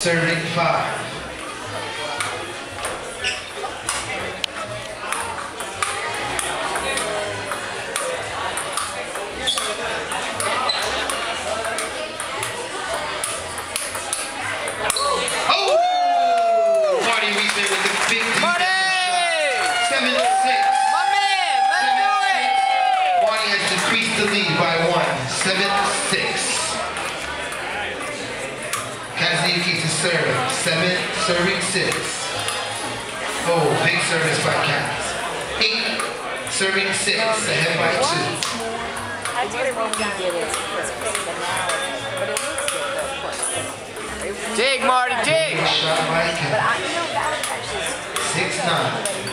Serving five. Oh! Marty Reese with the big Marty! Seven six. My man, let's do it. Marty has decreased the lead by one. Seven six. Kazuki to serve. Seven serving six. Oh, big service by Kaz. Eight serving six. Ahead by two. I did it when we did it. It's fake analysis, but it looks good of course. It Dig, Marty, dig. Big shot by But Kaz. I, you know, that was actually Six nine.